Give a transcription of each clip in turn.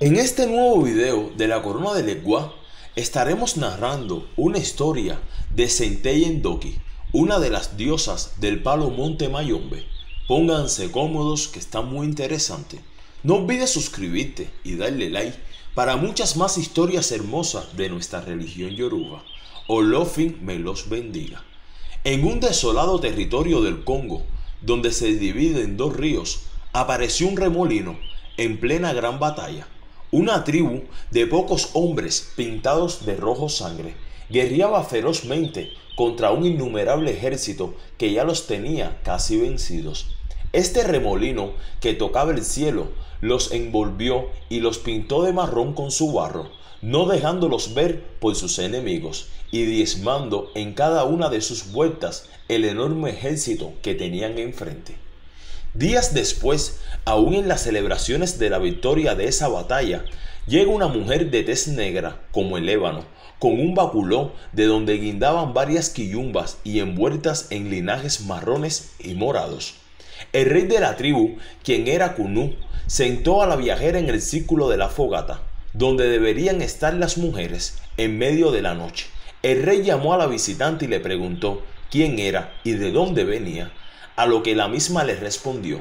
En este nuevo video de la corona de Legua estaremos narrando una historia de Centella Endoki, una de las diosas del palo Monte Mayombe. Pónganse cómodos que está muy interesante. No olvides suscribirte y darle like para muchas más historias hermosas de nuestra religión yoruba. Olofin me los bendiga. En un desolado territorio del Congo, donde se divide en dos ríos, apareció un remolino en plena gran batalla. Una tribu de pocos hombres pintados de rojo sangre guerreaba ferozmente contra un innumerable ejército que ya los tenía casi vencidos. Este remolino que tocaba el cielo los envolvió y los pintó de marrón con su barro, no dejándolos ver por sus enemigos y diezmando en cada una de sus vueltas el enorme ejército que tenían enfrente. Días después, aún en las celebraciones de la victoria de esa batalla, llega una mujer de tez negra, como el ébano, con un baculó de donde guindaban varias quillumbas y envueltas en linajes marrones y morados. El rey de la tribu, quien era Kunú, sentó a la viajera en el círculo de la fogata, donde deberían estar las mujeres, en medio de la noche. El rey llamó a la visitante y le preguntó quién era y de dónde venía a lo que la misma le respondió,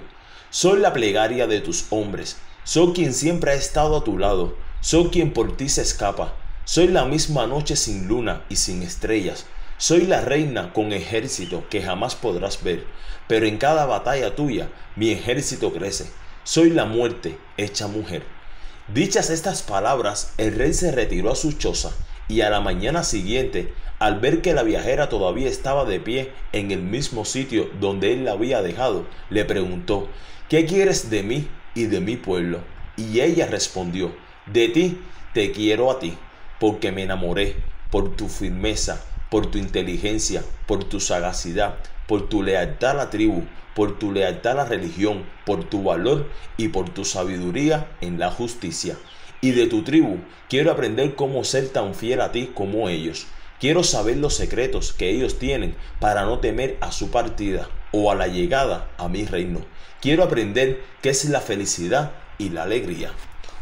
soy la plegaria de tus hombres, soy quien siempre ha estado a tu lado, soy quien por ti se escapa, soy la misma noche sin luna y sin estrellas, soy la reina con ejército que jamás podrás ver, pero en cada batalla tuya mi ejército crece, soy la muerte hecha mujer. Dichas estas palabras, el rey se retiró a su choza y a la mañana siguiente, al ver que la viajera todavía estaba de pie en el mismo sitio donde él la había dejado, le preguntó, ¿qué quieres de mí y de mi pueblo? Y ella respondió, de ti te quiero a ti, porque me enamoré por tu firmeza, por tu inteligencia, por tu sagacidad, por tu lealtad a la tribu, por tu lealtad a la religión, por tu valor y por tu sabiduría en la justicia y de tu tribu. Quiero aprender cómo ser tan fiel a ti como ellos. Quiero saber los secretos que ellos tienen para no temer a su partida o a la llegada a mi reino. Quiero aprender qué es la felicidad y la alegría.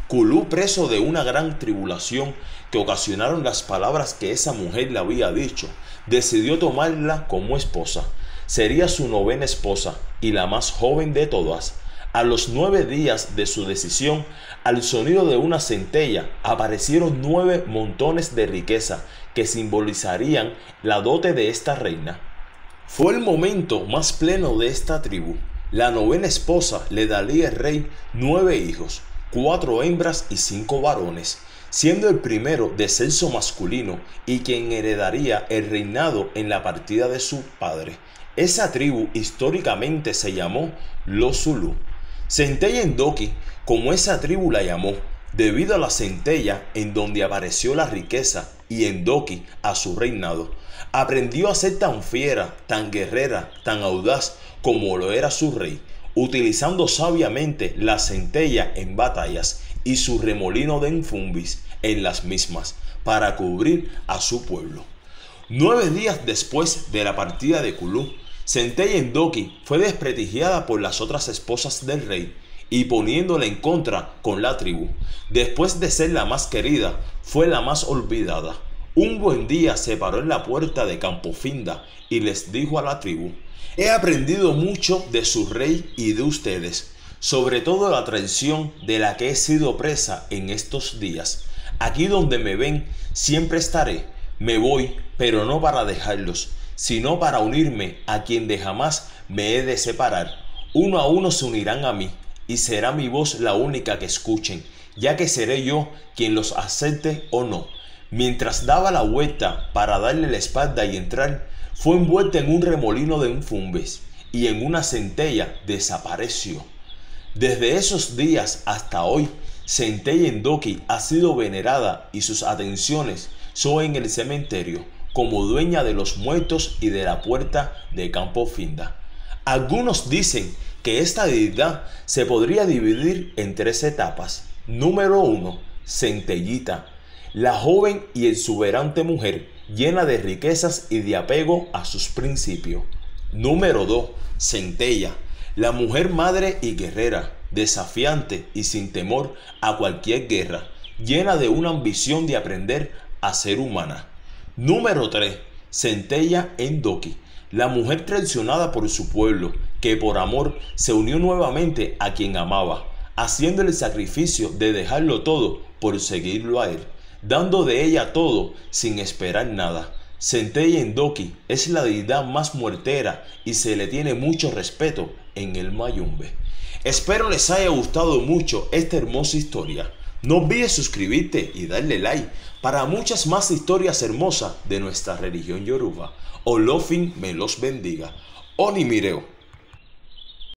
Kulú, preso de una gran tribulación que ocasionaron las palabras que esa mujer le había dicho, decidió tomarla como esposa. Sería su novena esposa y la más joven de todas. A los nueve días de su decisión, al sonido de una centella, aparecieron nueve montones de riqueza que simbolizarían la dote de esta reina. Fue el momento más pleno de esta tribu. La novena esposa le daría al rey nueve hijos, cuatro hembras y cinco varones, siendo el primero de sexo masculino y quien heredaría el reinado en la partida de su padre. Esa tribu históricamente se llamó los Zulu. Centella Endoki, como esa tribu la llamó, debido a la centella en donde apareció la riqueza y Endoki a su reinado, aprendió a ser tan fiera, tan guerrera, tan audaz como lo era su rey, utilizando sabiamente la centella en batallas y su remolino de enfumbis en las mismas para cubrir a su pueblo. Nueve días después de la partida de Kulú, Centella Endoki fue desprestigiada por las otras esposas del rey y poniéndola en contra con la tribu. Después de ser la más querida, fue la más olvidada. Un buen día se paró en la puerta de Campofinda y les dijo a la tribu, he aprendido mucho de su rey y de ustedes, sobre todo la traición de la que he sido presa en estos días. Aquí donde me ven, siempre estaré. Me voy, pero no para dejarlos sino para unirme a quien de jamás me he de separar. Uno a uno se unirán a mí, y será mi voz la única que escuchen, ya que seré yo quien los acepte o no. Mientras daba la vuelta para darle la espalda y entrar, fue envuelta en un remolino de un fumbes, y en una centella desapareció. Desde esos días hasta hoy, Centella Endoki ha sido venerada y sus atenciones son en el cementerio como dueña de los muertos y de la puerta de Campo Finda. Algunos dicen que esta deidad se podría dividir en tres etapas. Número uno, Centellita, la joven y exuberante mujer llena de riquezas y de apego a sus principios. Número 2. Centella, la mujer madre y guerrera, desafiante y sin temor a cualquier guerra, llena de una ambición de aprender a ser humana. Número 3. Centella Endoki, la mujer traicionada por su pueblo, que por amor se unió nuevamente a quien amaba, haciendo el sacrificio de dejarlo todo por seguirlo a él, dando de ella todo sin esperar nada. Centella Endoki es la deidad más muertera y se le tiene mucho respeto en el Mayumbe. Espero les haya gustado mucho esta hermosa historia. No olvides suscribirte y darle like para muchas más historias hermosas de nuestra religión yoruba. Olofin me los bendiga. Oni Mireo.